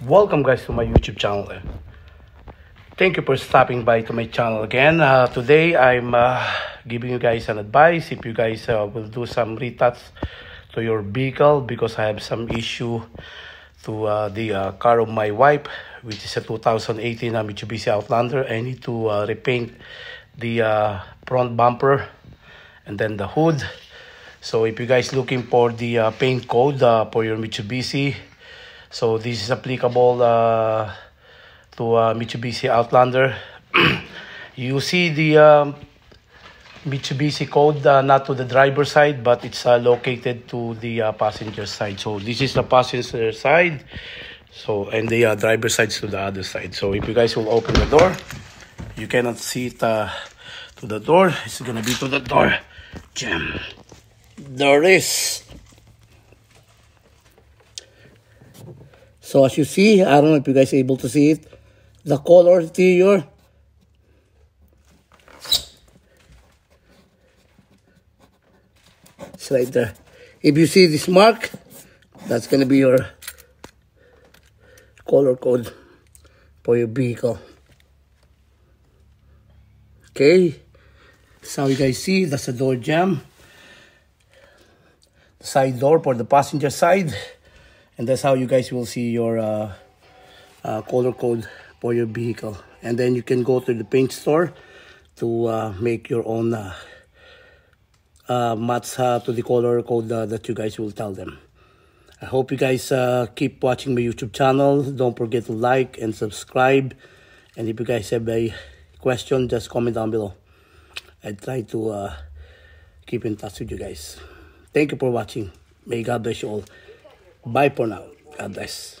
Welcome guys to my YouTube channel. Thank you for stopping by to my channel again. Uh, today I'm uh, giving you guys an advice if you guys uh, will do some retouch to your vehicle because I have some issue to uh, the uh, car of my wife which is a 2018 uh, Mitsubishi Outlander. I need to uh, repaint the uh, front bumper and then the hood. So if you guys looking for the uh, paint code uh, for your Mitsubishi, so this is applicable uh, to uh, Mitsubishi Outlander. you see the um, Mitsubishi code uh, not to the driver side, but it's uh, located to the uh, passenger side. So this is the passenger side. So and the uh, driver side to the other side. So if you guys will open the door, you cannot see it uh, to the door. It's gonna be to the door. Jamb. There it is. So as you see, I don't know if you guys are able to see it. The color interior. It's right there. If you see this mark, that's gonna be your color code for your vehicle. Okay. So you guys see, that's the door jamb. The side door for the passenger side. And that's how you guys will see your uh, uh, color code for your vehicle. And then you can go to the paint store to uh, make your own uh, uh, match to the color code uh, that you guys will tell them. I hope you guys uh, keep watching my YouTube channel. Don't forget to like and subscribe. And if you guys have a question, just comment down below. I try to keep in touch with you guys. Thank you for watching. May God bless you all. Bye for now. God bless.